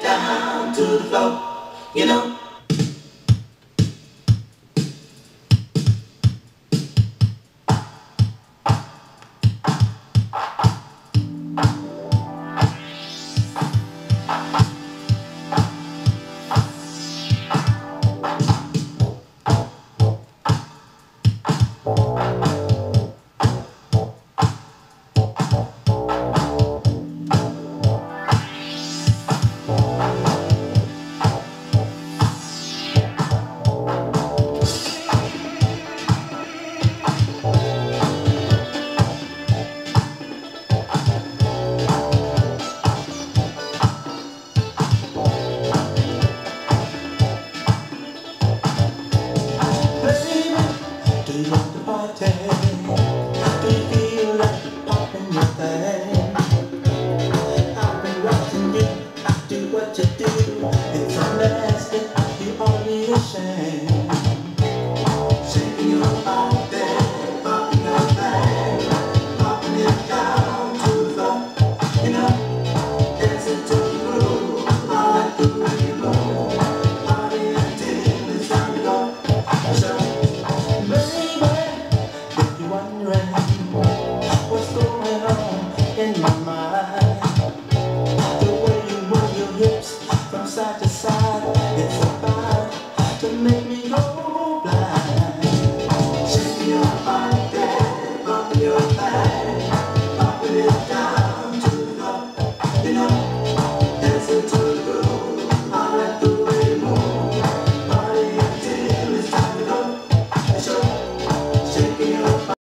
down to the floor. You know It's fantastic, I feel only ashamed Shaking your body, your it down to the, you know Dancing to the groove, all Party until it's time to go Show, baby, if you're wondering from side to side. It's a fight to make me.